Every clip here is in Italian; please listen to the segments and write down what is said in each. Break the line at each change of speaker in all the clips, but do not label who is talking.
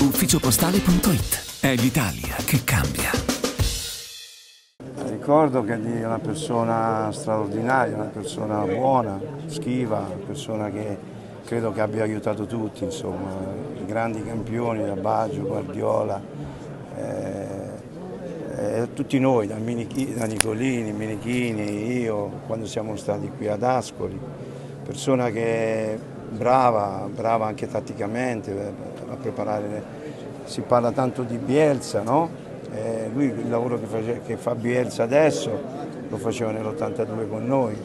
ufficiopostale.it. È l'Italia che cambia.
Ricordo che è una persona straordinaria, una persona buona, schiva, una persona che credo che abbia aiutato tutti, insomma, i grandi campioni, da Baggio, Guardiola, eh, eh, tutti noi, da, Minichi, da Nicolini, Minichini, io, quando siamo stati qui ad Ascoli, persona che brava, brava anche tatticamente a preparare, si parla tanto di Bielsa, no? Eh, lui il lavoro che, face, che fa Bielsa adesso lo faceva nell'82 con noi.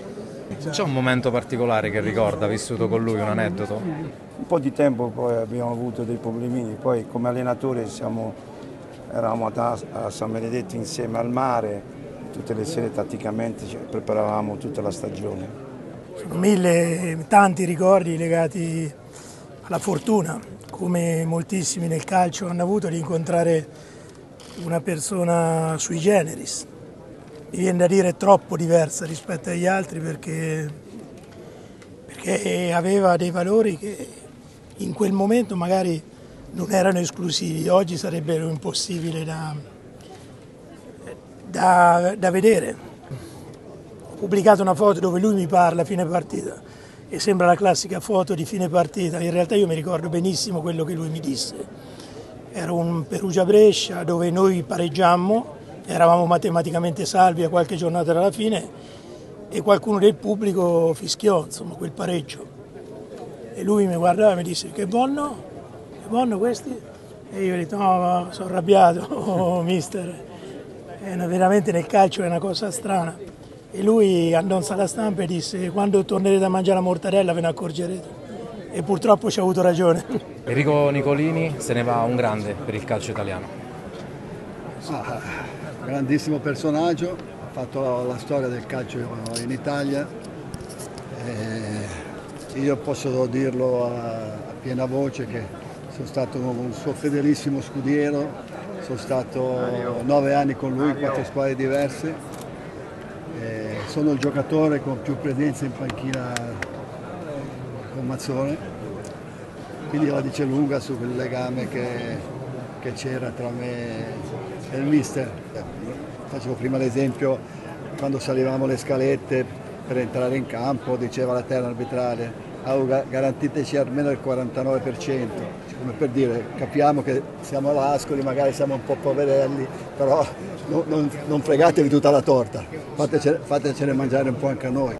C'è un momento particolare che ricorda, vissuto con lui, un aneddoto?
Un po' di tempo poi abbiamo avuto dei problemini, poi come allenatore siamo, eravamo a, a San Benedetto insieme al mare, tutte le sere tatticamente preparavamo tutta la stagione.
Sono mille, tanti ricordi legati alla fortuna, come moltissimi nel calcio hanno avuto di incontrare una persona sui generis. Mi viene da dire troppo diversa rispetto agli altri perché, perché aveva dei valori che in quel momento magari non erano esclusivi, oggi sarebbero impossibili da, da, da vedere. Pubblicato una foto dove lui mi parla a fine partita e sembra la classica foto di fine partita, in realtà io mi ricordo benissimo quello che lui mi disse era un Perugia-Brescia dove noi pareggiammo, eravamo matematicamente salvi a qualche giornata dalla fine e qualcuno del pubblico fischiò insomma, quel pareggio. E lui mi guardava e mi disse che buono, che buono questi? E io ho detto no, sono arrabbiato, oh, mister. È veramente nel calcio è una cosa strana. E lui andò in sala stampa e disse quando tornerete a mangiare la mortadella ve ne accorgerete e purtroppo ci ha avuto ragione.
Enrico Nicolini se ne va un grande per il calcio italiano.
Ah, grandissimo personaggio, ha fatto la storia del calcio in Italia. E io posso dirlo a, piena voce che sono stato un suo fedelissimo scudiero, sono stato nove anni con lui, quattro squadre diverse. Sono il giocatore con più presenze in panchina con Mazzone, quindi la dice lunga su quel legame che, c'era tra me e il mister. Facevo prima l'esempio quando salivamo le scalette per entrare in campo, diceva la terra arbitrale, garantiteci almeno il 49%, come per dire capiamo che siamo all'Ascoli, magari siamo un po' poverelli, però non, non, non fregatevi tutta la torta, fatecene, fatecene mangiare un po' anche a noi.